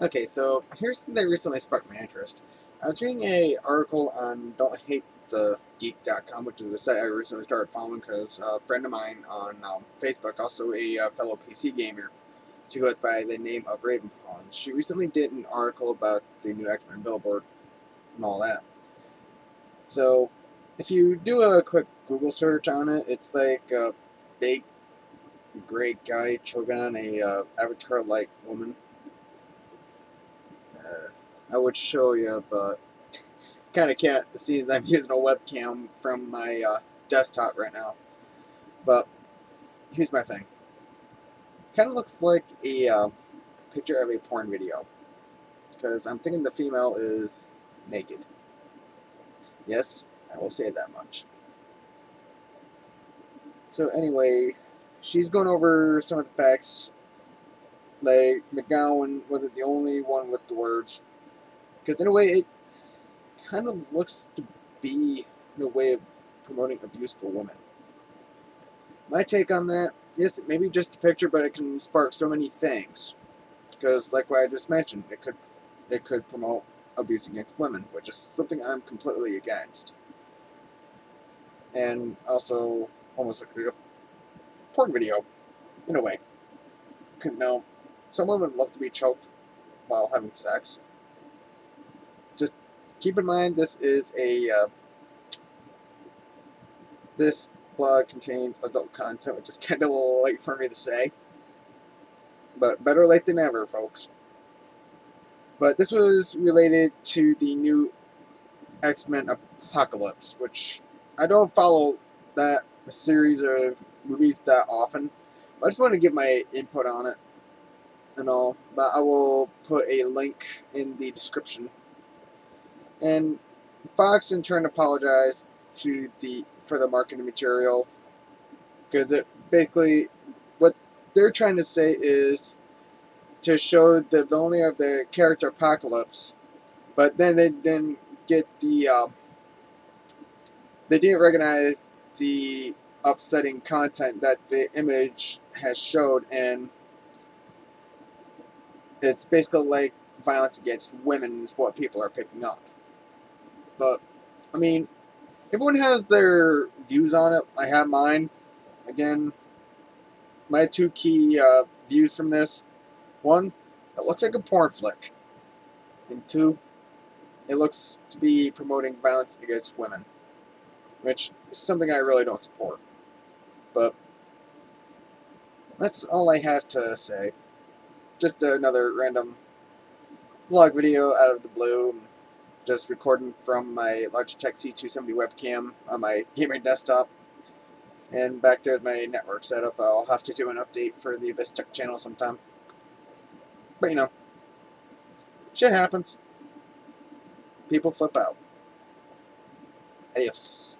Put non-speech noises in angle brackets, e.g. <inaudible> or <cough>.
Okay, so here's something that recently sparked my interest. I was reading a article on Don'tHateTheGeek.com, which is a site I recently started following because a friend of mine on um, Facebook, also a uh, fellow PC gamer, she goes by the name of Ravenpaw. She recently did an article about the new X-Men billboard and all that. So, if you do a quick Google search on it, it's like a big, great guy choking on a uh, avatar-like woman. I would show you, but kind of can't see as I'm <laughs> using a webcam from my uh, desktop right now. But here's my thing. Kind of looks like a uh, picture of a porn video. Because I'm thinking the female is naked. Yes, I will say that much. So anyway, she's going over some of the facts. Like, McGowan wasn't the only one with the words. Because in a way, it kind of looks to be in a way of promoting abuse for women. My take on that, yes, just a picture, but it can spark so many things. Because, like what I just mentioned, it could it could promote abuse against women, which is something I'm completely against. And also, almost like a porn video, in a way. Because, you know, some women love to be choked while having sex. Keep in mind, this is a, uh, this blog contains adult content, which is kind of a little late for me to say. But better late than ever, folks. But this was related to the new X-Men Apocalypse, which I don't follow that series of movies that often. I just want to give my input on it and all. But I will put a link in the description. And Fox in turn apologized to the for the marketing material. Because it basically what they're trying to say is to show the villainy of the character Apocalypse, but then they didn't get the uh, they didn't recognize the upsetting content that the image has showed, and it's basically like violence against women is what people are picking up. But I mean, everyone has their views on it. I have mine. Again, my two key uh, views from this one, it looks like a porn flick. And two, it looks to be promoting violence against women. Which is something I really don't support. But that's all I have to say. Just another random vlog video out of the blue. Just recording from my Logitech C270 webcam on my gaming desktop. And back to my network setup, I'll have to do an update for the Abyss Tech channel sometime. But you know, shit happens. People flip out. Adios.